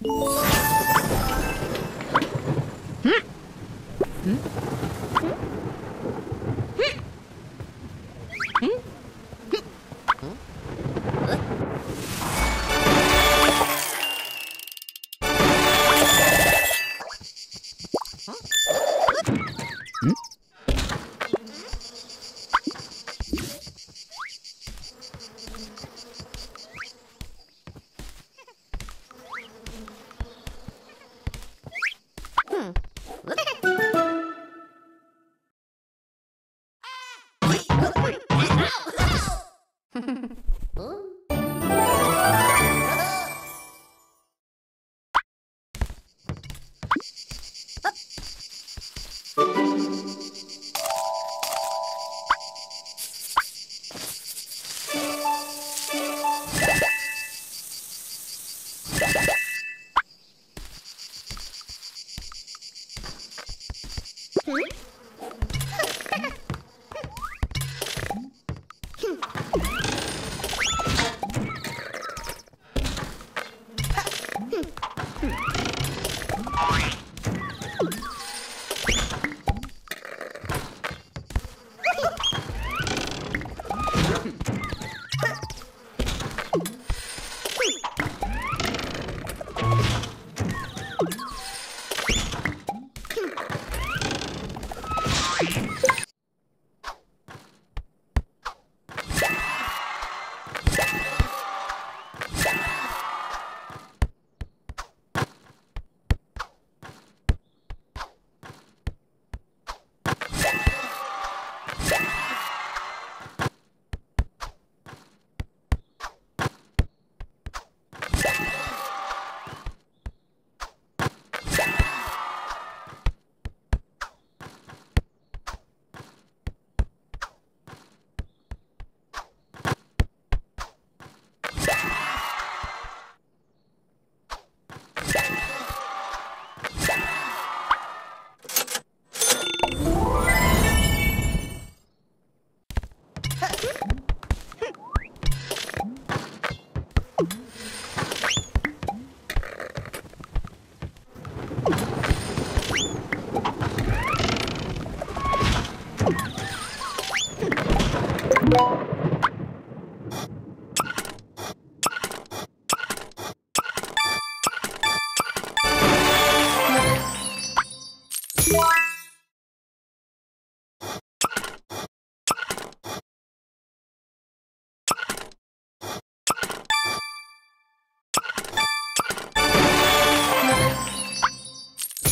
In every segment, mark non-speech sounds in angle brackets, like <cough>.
んん <laughs> huh?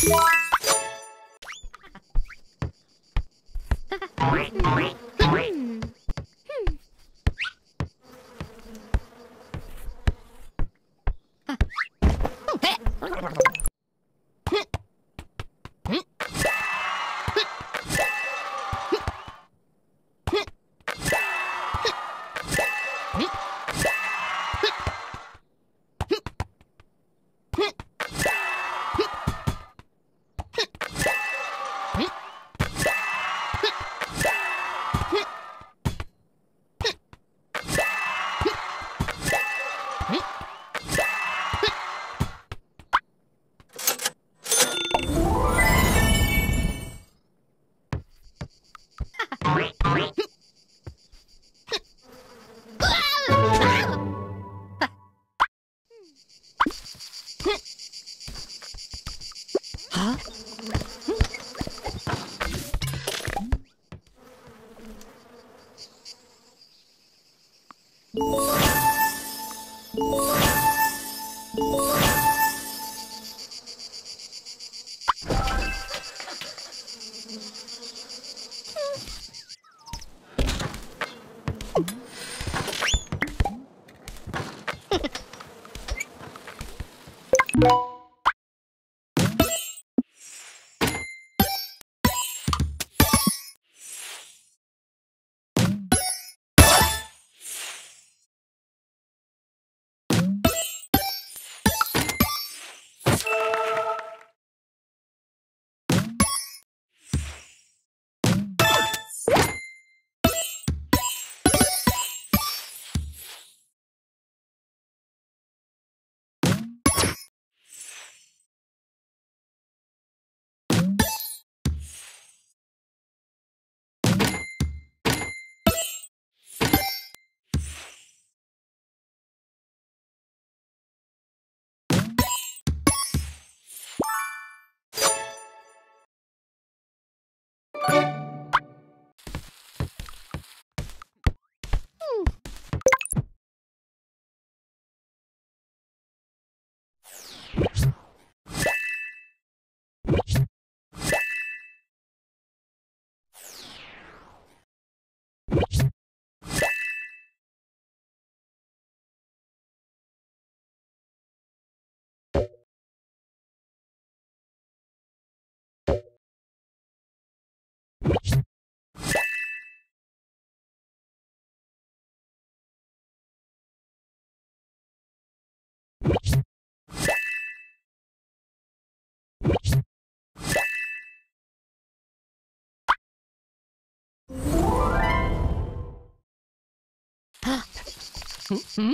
Wait, wait, wait. Hmm?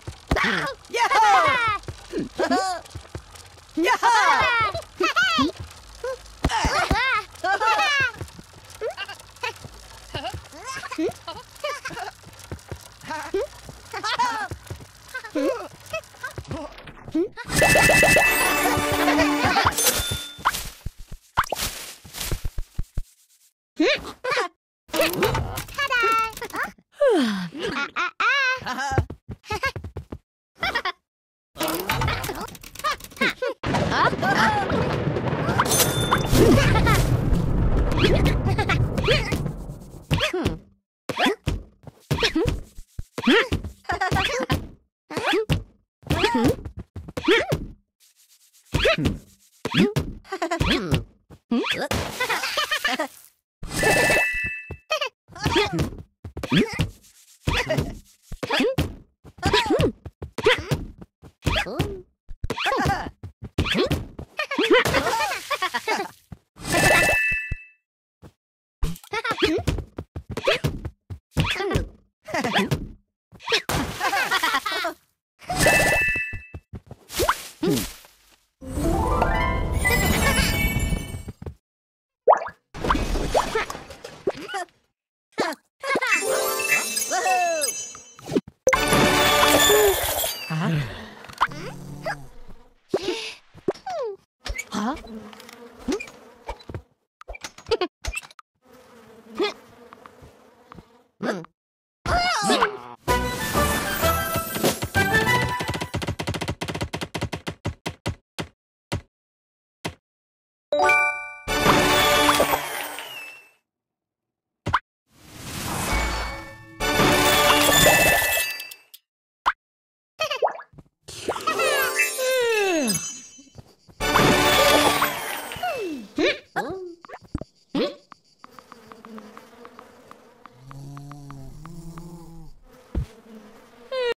¡Ah! か